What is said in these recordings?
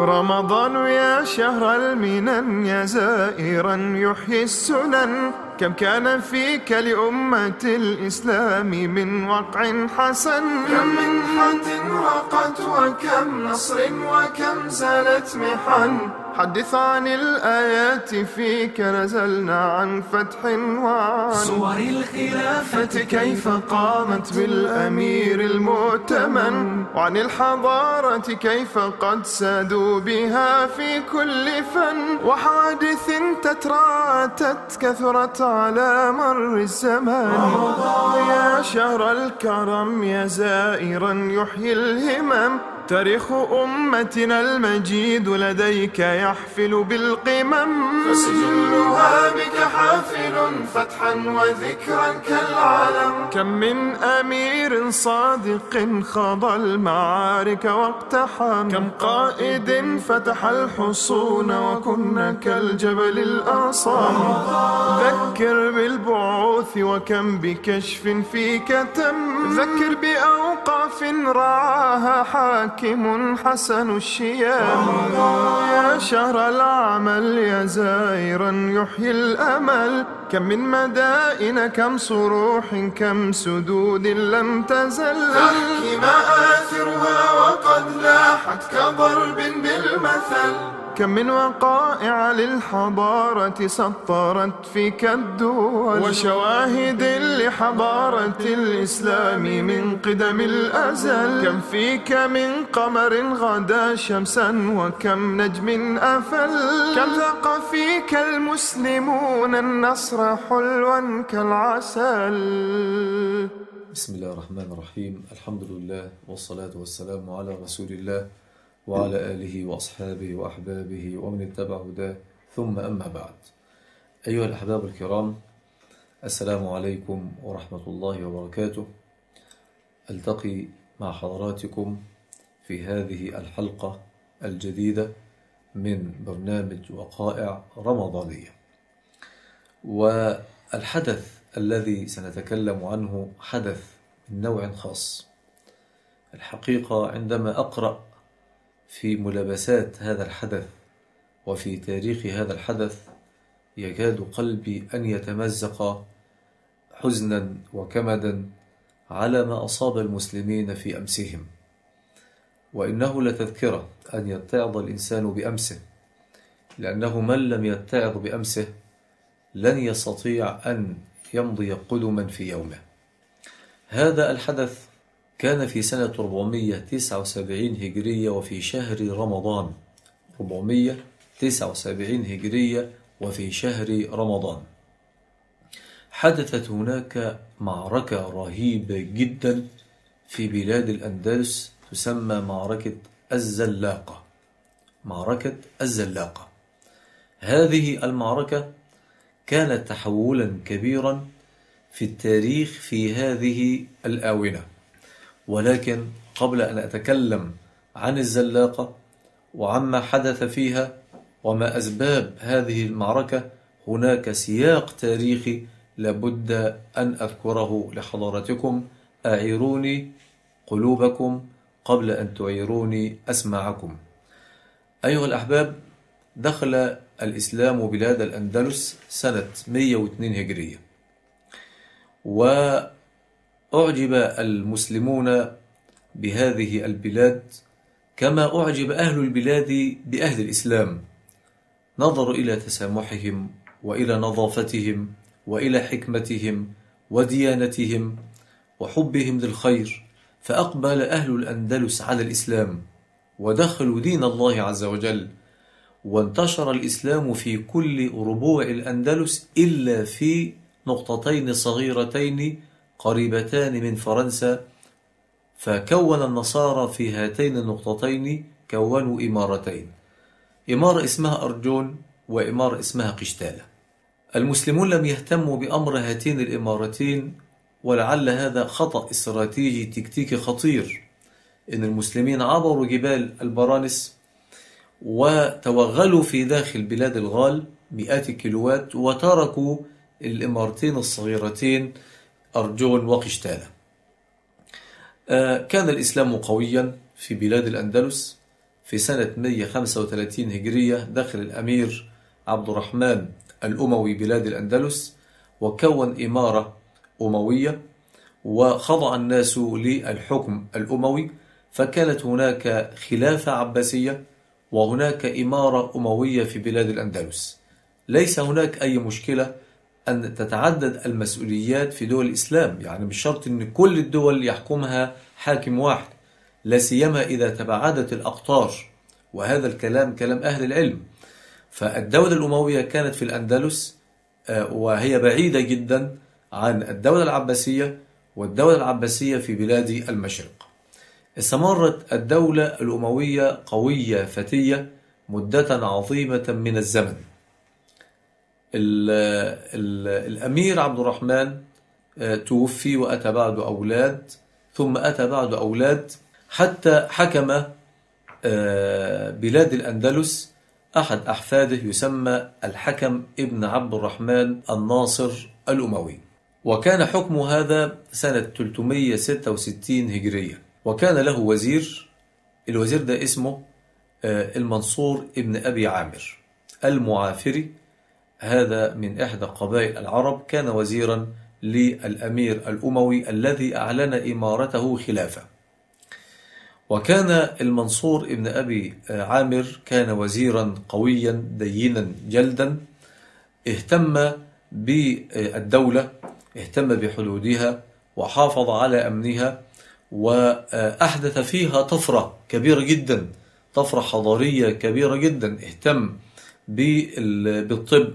رمضان يا شهر المنن يا زائرا يحيي السنن. كم كان فيك لأمة الإسلام من وقع حسن؟ كم من حد وقت وكم نصر وكم زالت محن؟ حدث عن الآيات فيك نزلنا عن فتح وعن صور الخلافة كيف قامت بالأمير المؤتمن وعن الحضارة كيف قد سادوا بها في كل فن. وحوادث تتراتت كثرت على مر الزمان. يا شهر الكرم يا زائرا يحيي الهمم. تاريخ أمتنا المجيد لديك يحفل بالقمم. فسجلها بك حافل فتحا وذكرا كالعلم. كم من أمير صادق خاض المعارك واقتحم. كم قائد فتح الحصون وكنا كالجبل الأصم ذكر بالبعوث وكم بكشف فيك تم ذكر بأوقاف رعاها حاكم. حاكم حسن الشيام. يا شهر العمل يا زائرا يحيي الأمل. كم من مدائن كم صروح كم سدود لم تزل. تحكي مآثرها وقد لاحت كضرب بالمثل. كم من وقائع للحضارة سطرت فيك الدول. وشواهد لحضارة الإسلام من قدم الأزل. كم فيك من قمر غدا شمسا وكم نجم أفل. كم ذاق فيك المسلمون النصر حلوا كالعسل. بسم الله الرحمن الرحيم. الحمد لله والصلاة والسلام على رسول الله. وعلى آله وأصحابه وأحبابه ومن اتبع هداه. ثم أما بعد. أيها الأحباب الكرام السلام عليكم ورحمة الله وبركاته. ألتقي مع حضراتكم في هذه الحلقة الجديدة من برنامج وقائع رمضانية. والحدث الذي سنتكلم عنه حدث من نوع خاص. الحقيقة عندما أقرأ في ملابسات هذا الحدث وفي تاريخ هذا الحدث يكاد قلبي أن يتمزق حزنا وكمدا على ما أصاب المسلمين في أمسهم. وإنه لتذكرة أن يتعظ الإنسان بأمسه لأنه من لم يتعظ بأمسه لن يستطيع أن يمضي قدما في يومه. هذا الحدث كان في سنة 479 هجرية وفي شهر رمضان. 479 هجرية وفي شهر رمضان. حدثت هناك معركة رهيبة جدا في بلاد الأندلس تسمى معركة الزلاقة. معركة الزلاقة. هذه المعركة كانت تحولا كبيرا في التاريخ في هذه الآونة. ولكن قبل أن أتكلم عن الزلاقة وعما حدث فيها وما أسباب هذه المعركة هناك سياق تاريخي لابد أن أذكره لحضراتكم أعيروني قلوبكم قبل أن تعيروني أسماعكم. أيها الأحباب دخل الإسلام بلاد الأندلس سنة 102 هجرية وأعجب المسلمون بهذه البلاد كما أعجب أهل البلاد بأهل الإسلام. نظروا إلى تسامحهم وإلى نظافتهم وإلى حكمتهم وديانتهم وحبهم للخير فأقبل أهل الأندلس على الإسلام ودخلوا دين الله عز وجل وانتشر الإسلام في كل ربوع الأندلس إلا في نقطتين صغيرتين قريبتان من فرنسا فكون النصارى في هاتين النقطتين كونوا إمارتين. إمارة اسمها أرجون وإمارة اسمها قشتالة. المسلمون لم يهتموا بأمر هاتين الإمارتين ولعل هذا خطأ استراتيجي تكتيكي خطير. إن المسلمين عبروا جبال البرانس وتوغلوا في داخل بلاد الغال مئات الكيلوات وتركوا الإمارتين الصغيرتين أرجون وقشتالة كان الإسلام قويا في بلاد الأندلس في سنة 135 هجرية دخل الأمير عبد الرحمن الأموي بلاد الأندلس وكون إمارة أموية وخضع الناس للحكم الأموي فكانت هناك خلافة عباسية وهناك إمارة أموية في بلاد الأندلس. ليس هناك أي مشكلة أن تتعدد المسؤوليات في دول الإسلام. يعني مش شرط أن كل الدول يحكمها حاكم واحد لا سيما إذا تباعدت الأقطار. وهذا الكلام كلام أهل العلم. فالدولة الأموية كانت في الأندلس وهي بعيدة جدا عن الدولة العباسية والدولة العباسية في بلاد المشرق. استمرت الدولة الأموية قوية فتية مدة عظيمة من الزمن. ال ال الأمير عبد الرحمن توفي وأتى بعد أولاد ثم أتى بعد أولاد حتى حكم بلاد الأندلس. أحد أحفاده يسمى الحكم ابن عبد الرحمن الناصر الأموي. وكان حكم هذا سنة 366 هجرية. وكان له وزير الوزير ده اسمه المنصور ابن أبي عامر المعافري. هذا من إحدى قبائل العرب كان وزيرا للأمير الأموي الذي أعلن إمارته خلافة. وكان المنصور ابن أبي عامر كان وزيرا قويا دينا جلدا اهتم بالدولة اهتم بحدودها وحافظ على أمنها وأحدث فيها طفرة كبيرة جدا طفرة حضارية كبيرة جدا اهتم بالطب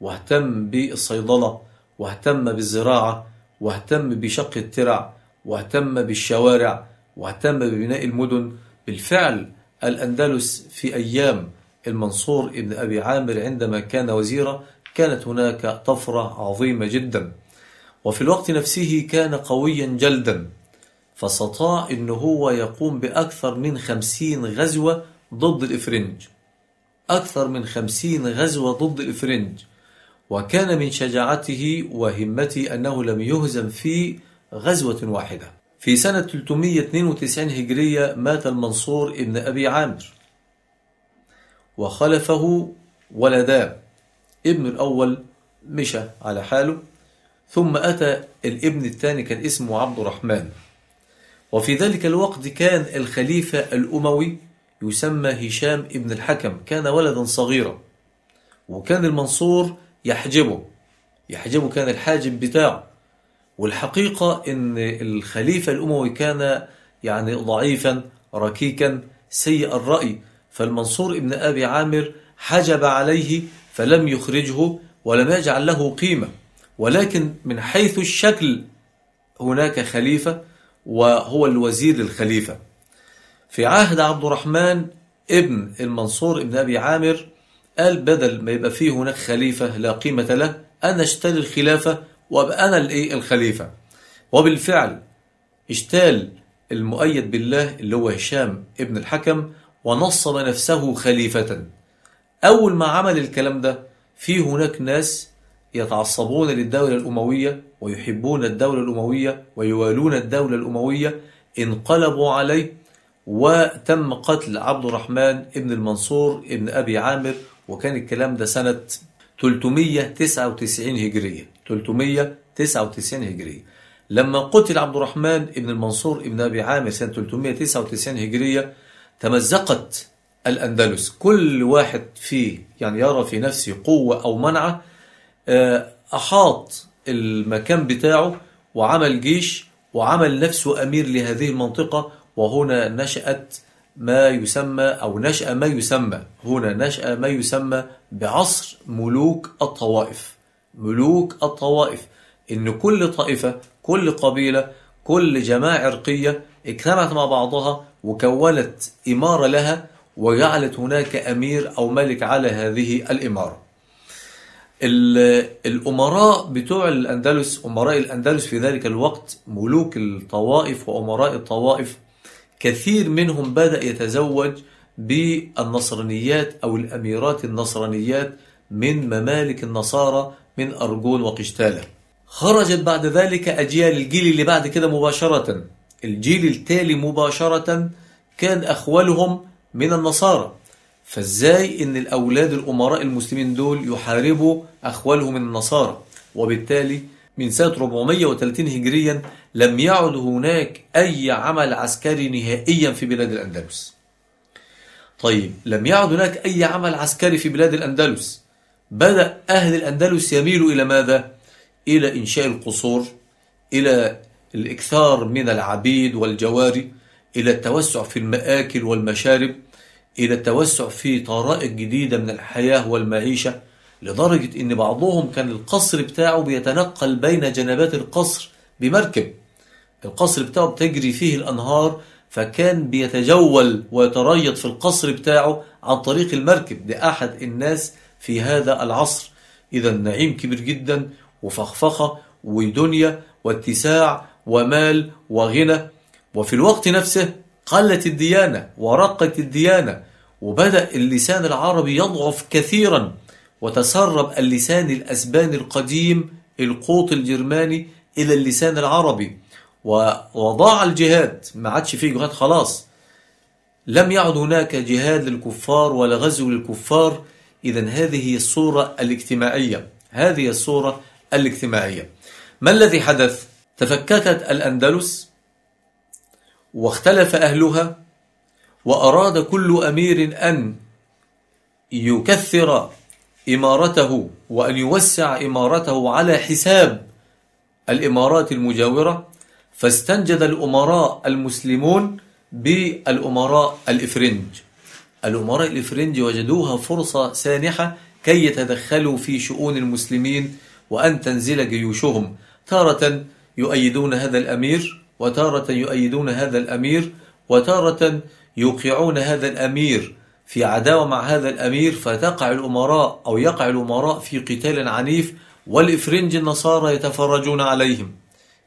واهتم بالصيدلة واهتم بالزراعة واهتم بشق الترع واهتم بالشوارع واهتم ببناء المدن. بالفعل الأندلس في أيام المنصور ابن أبي عامر عندما كان وزيرا كانت هناك طفرة عظيمة جدا. وفي الوقت نفسه كان قويا جلدا. فاستطاع أنه هو يقوم بأكثر من خمسين غزوة ضد الإفرنج. أكثر من خمسين غزوة ضد الإفرنج. وكان من شجاعته وهمته أنه لم يهزم في غزوة واحدة. في سنة 392 هجرية مات المنصور ابن أبي عامر. وخلفه ولدان ابن الأول مشى على حاله. ثم أتى الابن الثاني كان اسمه عبد الرحمن. وفي ذلك الوقت كان الخليفة الأموي يسمى هشام ابن الحكم. كان ولدا صغيرا. وكان المنصور يحجبه. يحجبه كان الحاجب بتاعه. والحقيقة إن الخليفة الأموي كان يعني ضعيفا ركيكا سيء الرأي. فالمنصور ابن أبي عامر حجب عليه فلم يخرجه ولم يجعل له قيمة. ولكن من حيث الشكل هناك خليفة وهو الوزير للخليفة. في عهد عبد الرحمن ابن المنصور ابن أبي عامر قال بدل ما يبقى فيه هناك خليفة لا قيمة له أنا أشتري الخلافة وأبقى أنا الإيه؟ الخليفة. وبالفعل اشتال المؤيد بالله اللي هو هشام ابن الحكم ونصب نفسه خليفة. أول ما عمل الكلام ده في هناك ناس يتعصبون للدولة الأموية ويحبون الدولة الأموية ويوالون الدولة الأموية انقلبوا عليه وتم قتل عبد الرحمن ابن المنصور ابن أبي عامر وكان الكلام ده سنة 399 هجرية. 399 هجرية. لما قتل عبد الرحمن ابن المنصور ابن أبي عامر سنة 399 هجرية تمزقت الأندلس. كل واحد فيه يعني يرى في نفسه قوة أو منعة أحاط المكان بتاعه وعمل جيش وعمل نفسه أمير لهذه المنطقة وهنا نشأت ما يسمى أو نشأ ما يسمى. هنا نشأ ما يسمى بعصر ملوك الطوائف. ملوك الطوائف. إن كل طائفة كل قبيلة كل جماعة عرقية اجتمعت مع بعضها وكونت إمارة لها وجعلت هناك أمير أو ملك على هذه الإمارة. الأمراء بتوع الأندلس أمراء الأندلس في ذلك الوقت ملوك الطوائف وأمراء الطوائف كثير منهم بدأ يتزوج بالنصرانيات أو الأميرات النصرانيات من ممالك النصارى من أرجون وقشتالة. خرجت بعد ذلك أجيال الجيل اللي بعد كده مباشرة. الجيل التالي مباشرة كان أخوالهم من النصارى. فازاي إن الأولاد الأمراء المسلمين دول يحاربوا أخوالهم من النصارى؟ وبالتالي من سنة 430 هجريا لم يعد هناك أي عمل عسكري نهائيا في بلاد الأندلس. طيب لم يعد هناك أي عمل عسكري في بلاد الأندلس. بدأ أهل الأندلس يميلوا إلى ماذا؟ إلى إنشاء القصور إلى الإكثار من العبيد والجواري إلى التوسع في المآكل والمشارب إلى التوسع في طرائق جديدة من الحياة والمعيشة لدرجة إن بعضهم كان القصر بتاعه بيتنقل بين جنبات القصر بمركب. القصر بتاعه بتجري فيه الأنهار فكان بيتجول ويتريض في القصر بتاعه عن طريق المركب ده أحد الناس في هذا العصر. إذا نعيم كبير جدا وفخفخة ودنيا واتساع ومال وغنى. وفي الوقت نفسه قلت الديانة ورقت الديانة وبدأ اللسان العربي يضعف كثيرا وتسرب اللسان الأسباني القديم القوط الجرماني إلى اللسان العربي. وضاع الجهاد. ما عادش فيه جهاد خلاص. لم يعد هناك جهاد للكفار ولا غزو للكفار. إذا هذه الصورة الاجتماعية. هذه الصورة الاجتماعية. ما الذي حدث؟ تفككت الأندلس واختلف أهلها وأراد كل أمير أن يكثر إمارته وأن يوسع إمارته على حساب الإمارات المجاورة. فاستنجد الأمراء المسلمون بالأمراء الإفرنج. الأمراء الإفرنج وجدوها فرصة سانحة كي يتدخلوا في شؤون المسلمين وأن تنزل جيوشهم. تارة يؤيدون هذا الأمير وتارة يؤيدون هذا الأمير وتارة يوقعون هذا الأمير في عداوة مع هذا الأمير. فتقع الأمراء أو يقع الأمراء في قتال عنيف والإفرنج النصارى يتفرجون عليهم.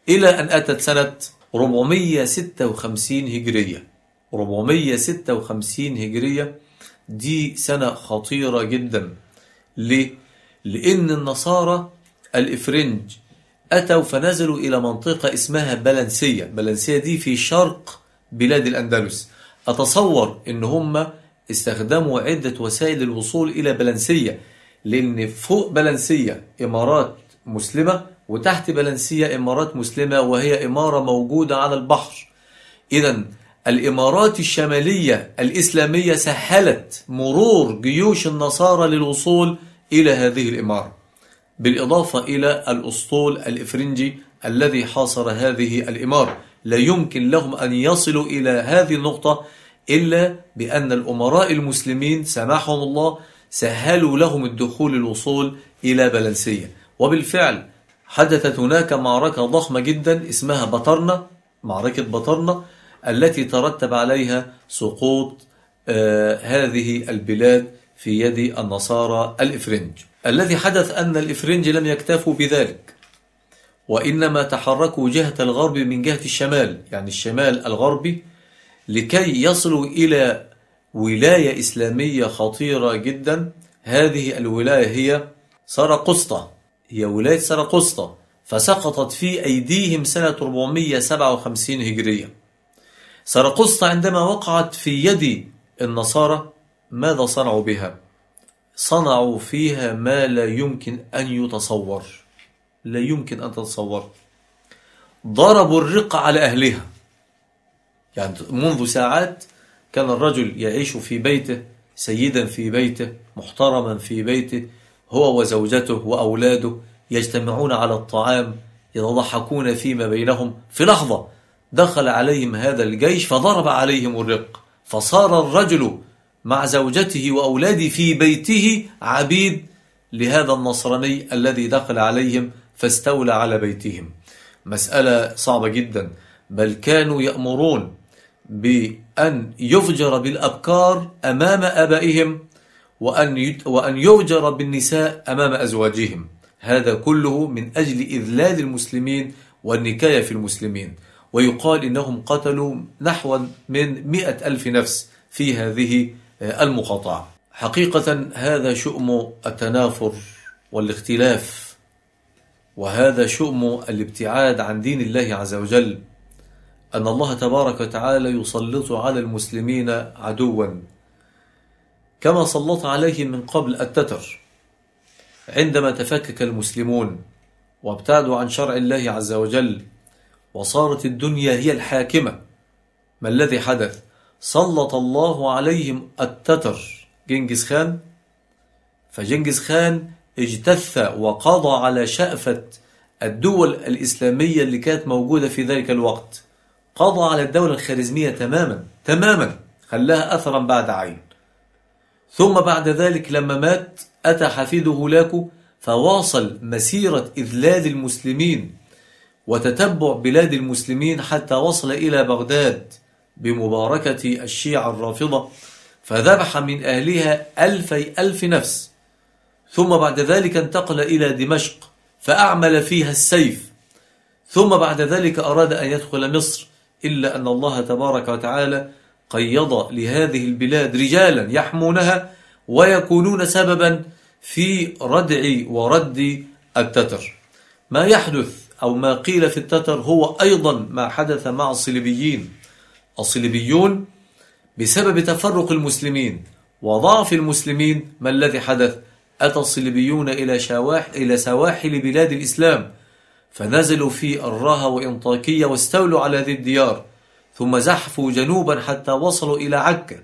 إلى أن أتت سنة 456 هجرية. 456 هجرية. دي سنة خطيرة جدا. ليه؟ لأن النصارى الإفرنج أتوا فنزلوا إلى منطقة اسمها بلنسية. بلنسية دي في شرق بلاد الأندلس. أتصور إن هم استخدموا عدة وسائل الوصول إلى بلنسية لأن فوق بلنسية إمارات مسلمة وتحت بلنسية إمارات مسلمة وهي إمارة موجودة على البحر. إذا الإمارات الشمالية الإسلامية سهلت مرور جيوش النصارى للوصول إلى هذه الإمارة بالإضافة إلى الأسطول الإفرنجي الذي حاصر هذه الإمارة. لا يمكن لهم أن يصلوا إلى هذه النقطة إلا بأن الأمراء المسلمين سمحهم الله سهلوا لهم الدخول الوصول إلى بلنسية وبالفعل حدثت هناك معركة ضخمة جدا اسمها بطرنة معركة بطرنة التي ترتب عليها سقوط آه هذه البلاد في يد النصارى الإفرنج. الذي حدث أن الإفرنج لم يكتفوا بذلك وإنما تحركوا جهة الغرب من جهة الشمال يعني الشمال الغربي لكي يصلوا إلى ولاية إسلامية خطيرة جدا. هذه الولاية هي سرقسطة. هي ولاية سرقسطة فسقطت في أيديهم سنة 457 هجرية. سرقسطة عندما وقعت في يد النصارى ماذا صنعوا بها؟ صنعوا فيها ما لا يمكن أن يتصور. لا يمكن أن تتصور. ضربوا الرق على أهلها. يعني منذ ساعات كان الرجل يعيش في بيته سيدا في بيته محترما في بيته هو وزوجته وأولاده يجتمعون على الطعام يتضحكون فيما بينهم. في لحظة دخل عليهم هذا الجيش فضرب عليهم الرق فصار الرجل مع زوجته وأولاده في بيته عبيد لهذا النصراني الذي دخل عليهم فاستولى على بيتهم. مسألة صعبة جدا بل كانوا يأمرون بأن يفجر بالأبكار أمام أبائهم وأن وأن يفجر بالنساء أمام أزواجهم. هذا كله من أجل إذلال المسلمين والنكاية في المسلمين. ويقال إنهم قتلوا نحو من مئة ألف نفس في هذه المقاطعة. حقيقة هذا شؤم التنافر والاختلاف وهذا شؤم الابتعاد عن دين الله عز وجل. أن الله تبارك وتعالى يسلط على المسلمين عدوا. كما سلط عليهم من قبل التتر عندما تفكك المسلمون وابتعدوا عن شرع الله عز وجل وصارت الدنيا هي الحاكمة ما الذي حدث؟ سلط الله عليهم التتر. جنكيز خان؟ فجنكيز خان اجتث وقضى على شأفة الدول الإسلامية اللي كانت موجودة في ذلك الوقت. قضى على الدولة الخارزمية تماما تماما خلاها أثرا بعد عين. ثم بعد ذلك لما مات أتى حفيده هولاكو فواصل مسيرة إذلال المسلمين وتتبع بلاد المسلمين حتى وصل إلى بغداد بمباركة الشيعة الرافضة فذبح من أهلها ألفي ألف نفس. ثم بعد ذلك انتقل إلى دمشق فأعمل فيها السيف. ثم بعد ذلك أراد أن يدخل مصر إلا أن الله تبارك وتعالى قيض لهذه البلاد رجالا يحمونها ويكونون سببا في ردع ورد التتر. ما يحدث أو ما قيل في التتر هو أيضا ما حدث مع الصليبيين الصليبيون بسبب تفرق المسلمين وضعف المسلمين ما الذي حدث؟ أتى الصليبيون إلى, شواح إلى سواحل بلاد الإسلام فنزلوا في الراها وإنطاكية واستولوا على هذه الديار. ثم زحفوا جنوبا حتى وصلوا إلى عكا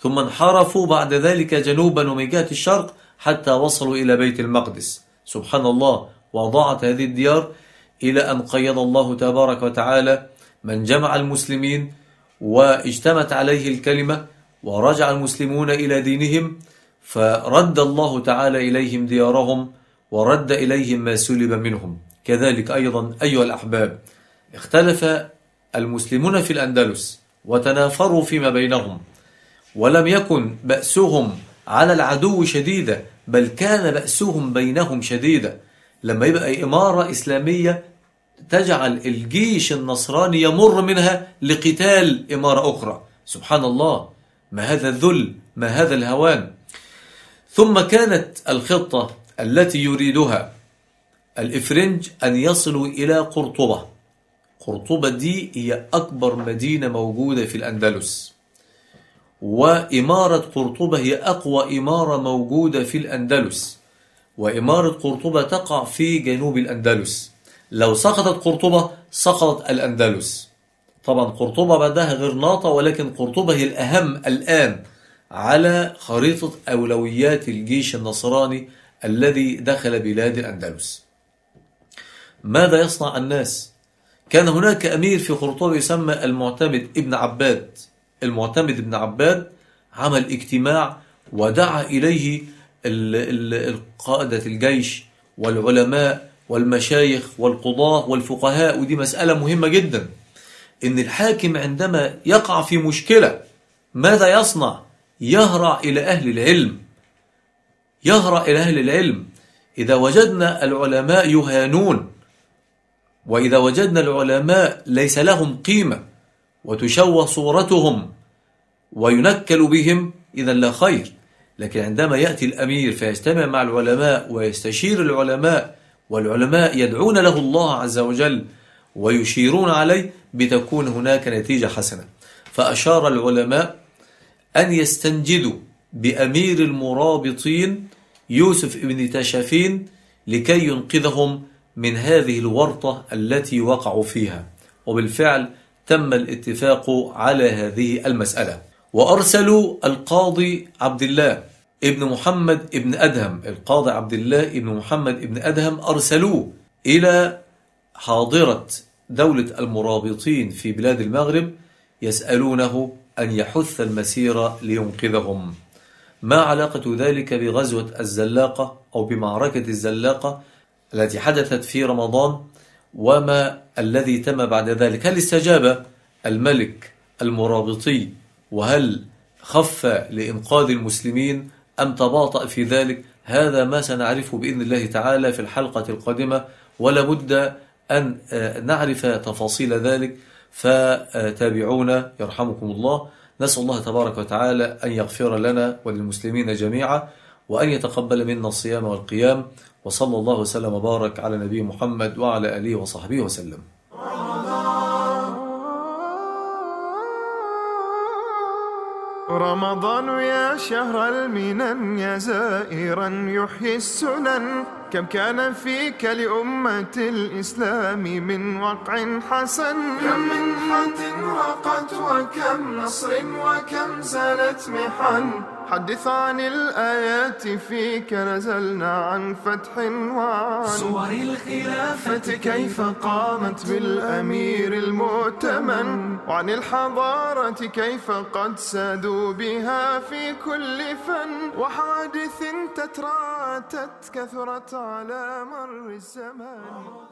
ثم انحرفوا بعد ذلك جنوبا ومن جهة الشرق حتى وصلوا إلى بيت المقدس. سبحان الله وضاعت هذه الديار إلى أن قيض الله تبارك وتعالى من جمع المسلمين واجتمت عليه الكلمة ورجع المسلمون إلى دينهم فرد الله تعالى إليهم ديارهم ورد إليهم ما سلب منهم. كذلك أيضا أيها الأحباب اختلف المسلمون في الأندلس وتنافروا فيما بينهم ولم يكن بأسهم على العدو شديدة بل كان بأسهم بينهم شديدة. لما يبقى إمارة إسلامية تجعل الجيش النصراني يمر منها لقتال إمارة أخرى. سبحان الله ما هذا الذل ما هذا الهوان. ثم كانت الخطة التي يريدها الإفرنج أن يصلوا إلى قرطبة. قرطبة دي هي أكبر مدينة موجودة في الأندلس. وإمارة قرطبة هي أقوى إمارة موجودة في الأندلس. وإمارة قرطبة تقع في جنوب الأندلس. لو سقطت قرطبة سقطت الأندلس. طبعا قرطبة بعدها غرناطة ولكن قرطبة هي الأهم الآن على خريطة أولويات الجيش النصراني الذي دخل بلاد الأندلس. ماذا يصنع الناس؟ كان هناك أمير في قرطبة يسمى المعتمد ابن عباد. المعتمد ابن عباد عمل اجتماع ودعا إليه القادة الجيش والعلماء والمشايخ والقضاة والفقهاء. ودي مسألة مهمة جدا. إن الحاكم عندما يقع في مشكلة ماذا يصنع؟ يهرع إلى أهل العلم. يهرع إلى أهل العلم. إذا وجدنا العلماء يهانون وإذا وجدنا العلماء ليس لهم قيمة وتشوه صورتهم وينكل بهم إذا لا خير. لكن عندما يأتي الأمير فيجتمع مع العلماء ويستشير العلماء والعلماء يدعون له الله عز وجل ويشيرون عليه بتكون هناك نتيجة حسنة. فأشار العلماء أن يستنجدوا بأمير المرابطين يوسف ابن تشافين لكي ينقذهم من هذه الورطة التي وقعوا فيها. وبالفعل تم الاتفاق على هذه المسألة. وأرسلوا القاضي عبد الله ابن محمد ابن أدهم. القاضي عبد الله ابن محمد ابن أدهم أرسلوه إلى حاضرة دولة المرابطين في بلاد المغرب يسألونه أن يحث المسير لينقذهم. ما علاقة ذلك بغزوة الزلاقة أو بمعركة الزلاقة التي حدثت في رمضان وما الذي تم بعد ذلك. هل استجاب الملك المرابطي وهل خف لإنقاذ المسلمين أم تباطأ في ذلك؟ هذا ما سنعرفه بإذن الله تعالى في الحلقة القادمة ولا بد أن نعرف تفاصيل ذلك. فتابعونا يرحمكم الله. نسأل الله تبارك وتعالى أن يغفر لنا وللمسلمين جميعا وأن يتقبل منا الصيام والقيام وصلى الله وسلم وبارك على نبي محمد وعلى آله وصحبه وسلم. رمضان يا شهر المنن يا زائرا يحيي السنن. كم كان فيك لأمة الإسلام من وقع حسن؟ كم منحة رقت وكم نصر وكم زالت محن؟ حدث عن الآيات فيك نزلنا عن فتح وعن صور الخلافة كيف قامت بالأمير المؤتمن؟ وعن الحضارة كيف قد سادوا بها في كل فن؟ وحوادث تتراتت كثرت على مر الزمان.